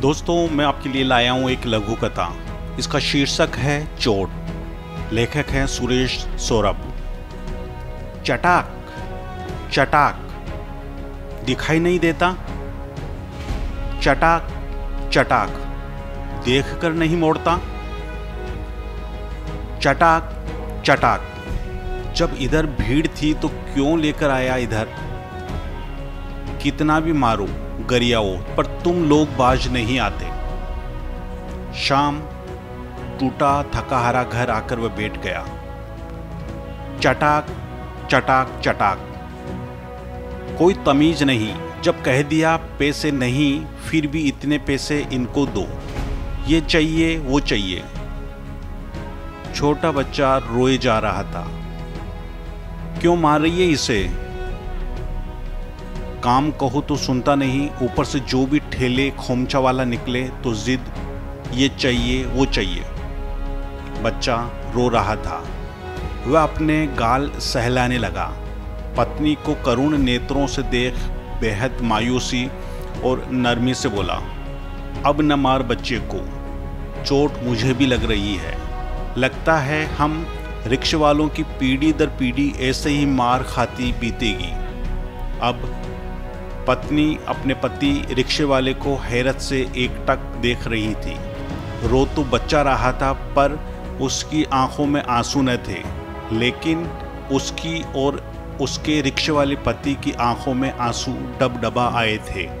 दोस्तों, मैं आपके लिए लाया हूँ एक लघु कथा। इसका शीर्षक है चोट लेखक हैं सुरेश सौरभ चटाक चटाक। दिखाई नहीं देता। चटाक चटाक। देखकर नहीं मोड़ता। चटाक चटाक। जब इधर भीड़ थी तो क्यों लेकर आया इधर? कितना भी मारो। गरियाओ पर तुम लोग बाज नहीं आते। शाम, टूटा थका हारा घर आकर वह बैठ गया। चटाक चटाक चटाक। कोई तमीज नहीं, जब कह दिया पैसे नहीं, फिर भी इतने पैसे इनको दो। ये चाहिए, वो चाहिए। छोटा बच्चा रोए जा रहा था। क्यों मार रही है इसे? काम कहो तो सुनता नहीं, ऊपर से जो भी ठेले खोमचा वाला निकले तो जिद, ये चाहिए, वो चाहिए। बच्चा रो रहा था। वह अपने गाल सहलाने लगा। पत्नी को करुण नेत्रों से देख बेहद मायूसी और नरमी से बोला, अब न मार बच्चे को। चोट मुझे भी लग रही है। लगता है हम रिक्शे वालों की पीढ़ी दर पीढ़ी ऐसे ही मार खाती बीतेगी। अब पत्नी अपने पति रिक्शे वाले को हैरत से एकटक देख रही थी। रो तो बच्चा रहा था, पर उसकी आँखों में आँसू न थे। लेकिन उसकी और उसके रिक्शे वाले पति की आँखों में आँसू डब डबा आए थे।